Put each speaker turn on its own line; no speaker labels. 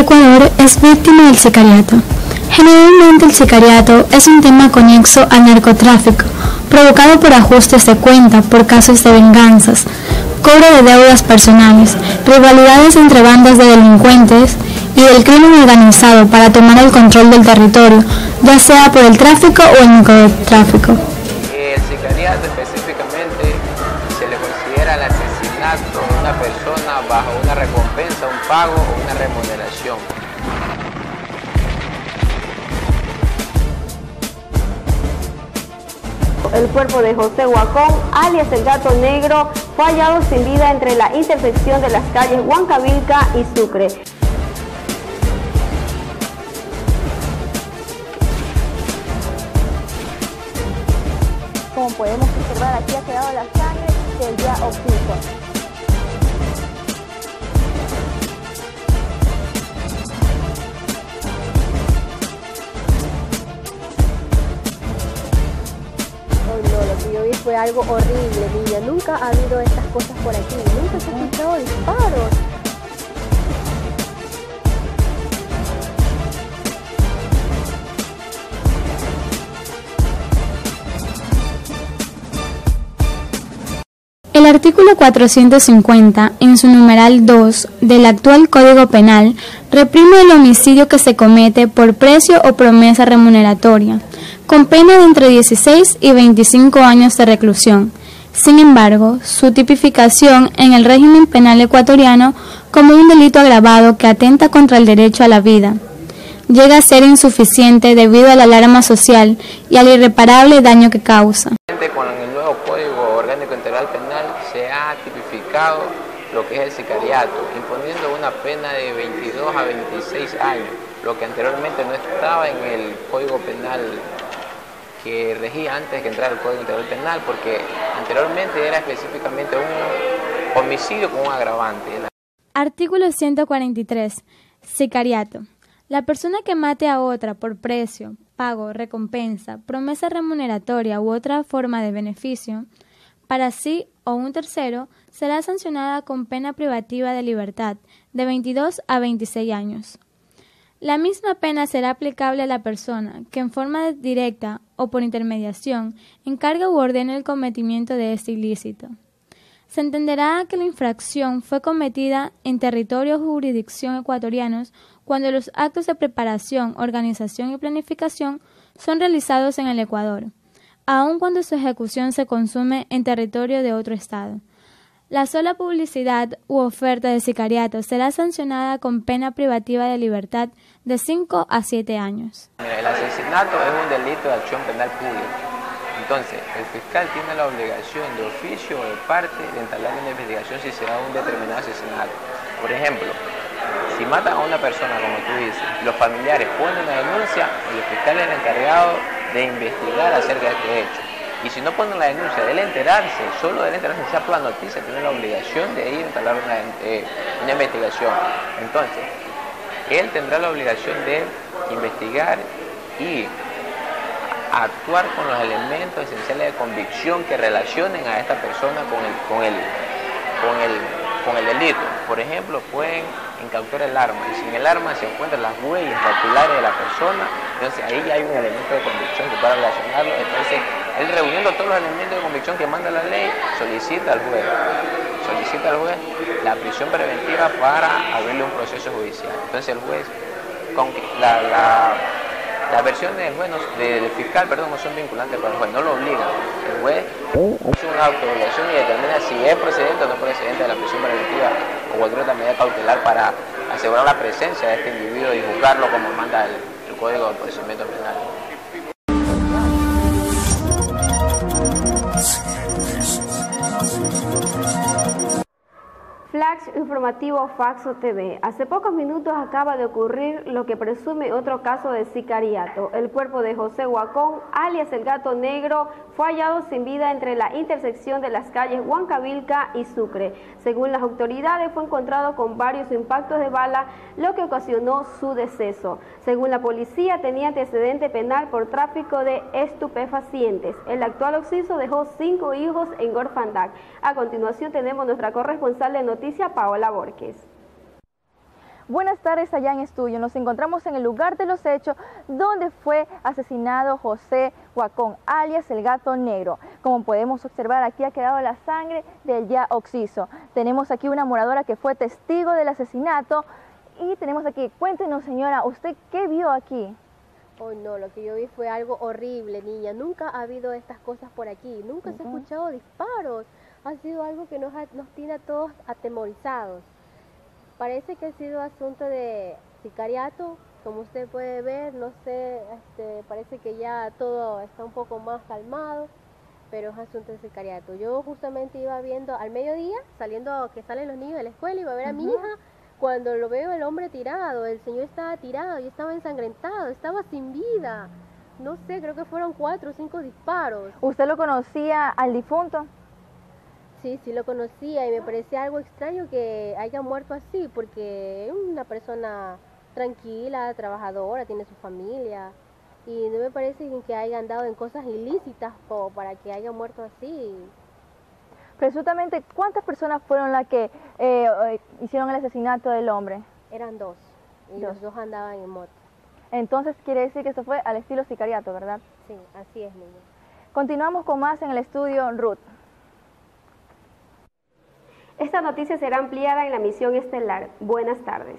Ecuador es víctima del sicariato. Generalmente el sicariato es un tema conexo al narcotráfico, provocado por ajustes de cuenta por casos de venganzas, cobro de deudas personales, rivalidades entre bandas de delincuentes y del crimen organizado para tomar el control del territorio, ya sea por el tráfico o el narcotráfico.
Pago una remuneración.
El cuerpo de José Huacón, alias el gato negro, fue hallado sin vida entre la intersección de las calles Huancavilca y Sucre. Como podemos observar, aquí ha quedado la sangre del día oculto. Fue algo horrible, niña. Nunca ha habido estas cosas por aquí. Nunca se ha escuchado disparos.
El artículo 450, en su numeral 2 del actual Código Penal, reprime el homicidio que se comete por precio o promesa remuneratoria, con pena de entre 16 y 25 años de reclusión. Sin embargo, su tipificación en el régimen penal ecuatoriano como un delito agravado que atenta contra el derecho a la vida llega a ser insuficiente debido a la alarma social y al irreparable daño que causa.
Con el nuevo Código Orgánico Integral Penal se ha tipificado lo imponiendo una pena de 22 a 26 años, lo que anteriormente no estaba en el Código Penal que regía antes que entrara el Código Integral Penal, porque anteriormente era específicamente un homicidio con un agravante.
Artículo 143. Sicariato. La persona que mate a otra por precio, pago, recompensa, promesa remuneratoria u otra forma de beneficio, para sí o un tercero, será sancionada con pena privativa de libertad de 22 a 26 años. La misma pena será aplicable a la persona que en forma directa o por intermediación encarga u ordene el cometimiento de este ilícito. Se entenderá que la infracción fue cometida en territorio o jurisdicción ecuatorianos cuando los actos de preparación, organización y planificación son realizados en el Ecuador, aun cuando su ejecución se consume en territorio de otro Estado. La sola publicidad u oferta de sicariato será sancionada con pena privativa de libertad de 5 a 7 años.
el asesinato es un delito de acción penal pública. Entonces, el fiscal tiene la obligación de oficio o de parte de entablar una investigación si se da un determinado asesinato. Por ejemplo, si matan a una persona, como tú dices, los familiares ponen una denuncia, el fiscal es el encargado de investigar acerca de este hecho. Y si no ponen la denuncia, de él enterarse, solo de él enterarse, sea por la noticia, tiene la obligación de ir a instalar eh, una, investigación. Entonces, él tendrá la obligación de investigar y actuar con los elementos esenciales de convicción que relacionen a esta persona con el, con el, con el, con el delito. Por ejemplo, pueden incautar el arma y si en el arma se encuentran las huellas dactilares de la persona, entonces ahí ya hay un elemento de convicción que pueda relacionarlo. Entonces, él reuniendo todos los elementos de convicción que manda la ley, solicita al juez, solicita al juez la prisión preventiva para abrirle un proceso judicial. Entonces el juez, con la, la las versiones del, del fiscal perdón, no son vinculantes para el juez, no lo obligan. El juez hace una autoevaluación y determina si es procedente o no procedente de la prisión preventiva o cualquier otra medida cautelar para asegurar la presencia de este individuo y juzgarlo como manda el, el Código de Procedimiento Penal.
Flash informativo Faxo TV. Hace pocos minutos acaba de ocurrir lo que presume otro caso de sicariato. El cuerpo de José Huacón, alias el gato negro, fue hallado sin vida entre la intersección de las calles Huancavilca y Sucre. Según las autoridades, fue encontrado con varios impactos de bala, lo que ocasionó su deceso. Según la policía, tenía antecedente penal por tráfico de estupefacientes. El actual occiso dejó cinco hijos en orfandad. A continuación tenemos nuestra corresponsal de noticias, Paola Borges.
Buenas tardes allá en estudio. Nos encontramos en el lugar de los hechos donde fue asesinado José Huacón, alias el gato negro. Como podemos observar, aquí ha quedado la sangre del ya oxiso. Tenemos aquí una moradora que fue testigo del asesinato y tenemos aquí, cuéntenos señora, ¿usted qué vio aquí?
Oh no, lo que yo vi fue algo horrible, niña. Nunca ha habido estas cosas por aquí. Nunca se ha escuchado disparos. Ha sido algo que nos, nos tiene a todos atemorizados. Parece que ha sido asunto de sicariato, como usted puede ver, no sé, este, parece que ya todo está un poco más calmado, pero es asunto de sicariato. Yo justamente iba viendo al mediodía, saliendo que salen los niños de la escuela, iba a ver a mi hija, cuando lo veo el hombre tirado, el señor estaba tirado y estaba ensangrentado, estaba sin vida. No sé, creo que fueron cuatro o cinco disparos.
¿Usted lo conocía al difunto?
Sí, sí lo conocía y me parecía algo extraño que haya muerto así, porque es una persona tranquila, trabajadora, tiene su familia y no me parece que haya andado en cosas ilícitas como para que haya muerto así.
Presuntamente, ¿cuántas personas fueron las que eh, eh, hicieron el asesinato del hombre?
Eran dos, y los dos andaban en moto.
Entonces quiere decir que esto fue al estilo sicariato, ¿verdad?
Sí, así es, niña.
Continuamos con más en el estudio Ruth.
Esta noticia será ampliada en la misión estelar. Buenas tardes.